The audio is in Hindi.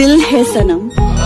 दिल है सनम।